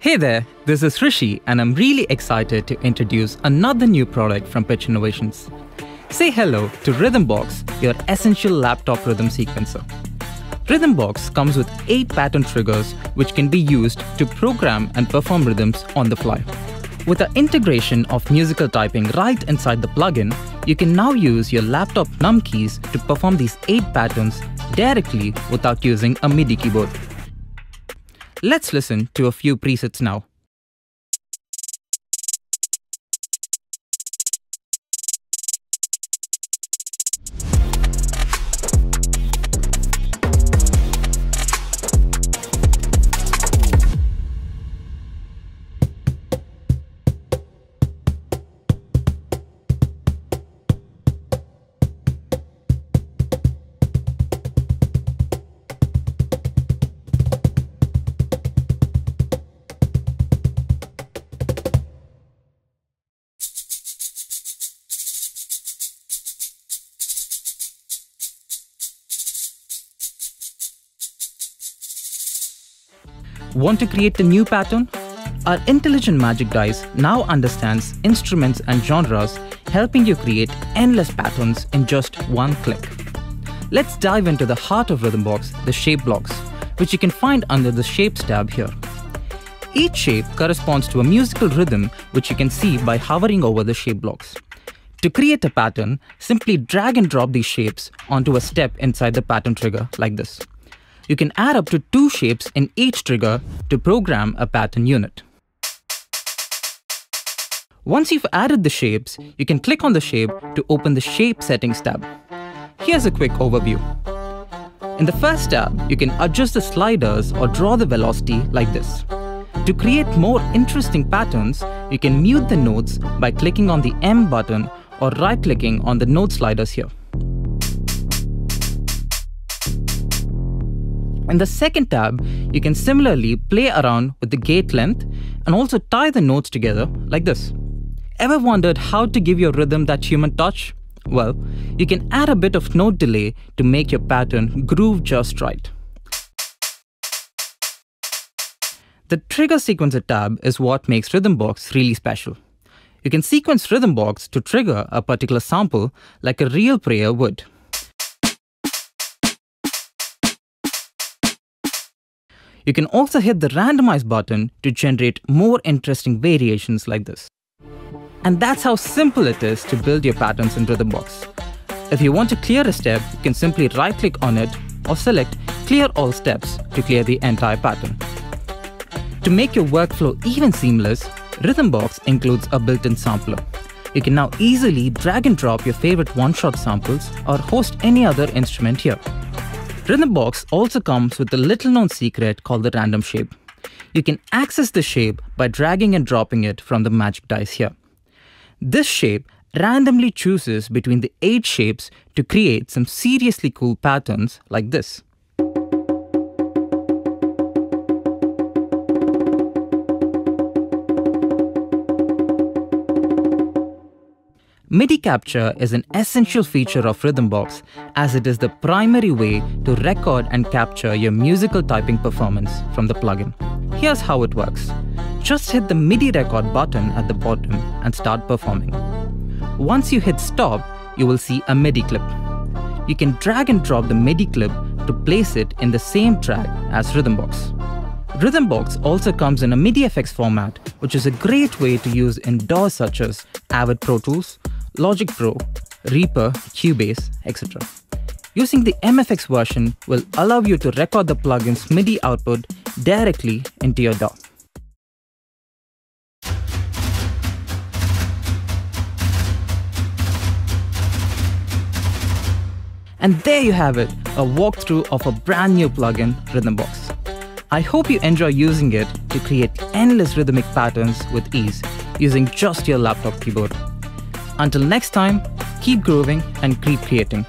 Hey there, this is Rishi, and I'm really excited to introduce another new product from Pitch Innovations. Say hello to Rhythmbox, your essential laptop rhythm sequencer. Rhythmbox comes with 8 pattern triggers which can be used to program and perform rhythms on the fly. With the integration of musical typing right inside the plugin, you can now use your laptop num keys to perform these 8 patterns directly without using a MIDI keyboard. Let's listen to a few presets now. Want to create a new pattern? Our intelligent magic dice now understands instruments and genres, helping you create endless patterns in just one click. Let's dive into the heart of Rhythmbox, the shape blocks, which you can find under the Shapes tab here. Each shape corresponds to a musical rhythm which you can see by hovering over the shape blocks. To create a pattern, simply drag and drop these shapes onto a step inside the pattern trigger like this you can add up to two shapes in each trigger to program a pattern unit. Once you've added the shapes, you can click on the shape to open the Shape Settings tab. Here's a quick overview. In the first tab, you can adjust the sliders or draw the velocity like this. To create more interesting patterns, you can mute the nodes by clicking on the M button or right-clicking on the node sliders here. In the second tab, you can similarly play around with the gate length and also tie the notes together like this. Ever wondered how to give your rhythm that human touch? Well, you can add a bit of note delay to make your pattern groove just right. The Trigger Sequencer tab is what makes Rhythmbox really special. You can sequence Rhythmbox to trigger a particular sample like a real player would. You can also hit the randomize button to generate more interesting variations like this. And that's how simple it is to build your patterns in Rhythmbox. If you want to clear a step, you can simply right-click on it or select Clear All Steps to clear the entire pattern. To make your workflow even seamless, Rhythmbox includes a built-in sampler. You can now easily drag and drop your favorite one-shot samples or host any other instrument here. Rhythmbox also comes with a little known secret called the random shape. You can access the shape by dragging and dropping it from the magic dice here. This shape randomly chooses between the 8 shapes to create some seriously cool patterns like this. MIDI capture is an essential feature of Rhythmbox as it is the primary way to record and capture your musical typing performance from the plugin. Here's how it works. Just hit the MIDI record button at the bottom and start performing. Once you hit stop, you will see a MIDI clip. You can drag and drop the MIDI clip to place it in the same track as Rhythmbox. Rhythmbox also comes in a MIDI FX format, which is a great way to use in DAWs such as Avid Pro Tools, Logic Pro, Reaper, Cubase, etc. Using the MFX version will allow you to record the plugin's MIDI output directly into your DAW. And there you have it, a walkthrough of a brand new plugin, Rhythmbox. I hope you enjoy using it to create endless rhythmic patterns with ease using just your laptop keyboard. Until next time, keep grooving and keep creating.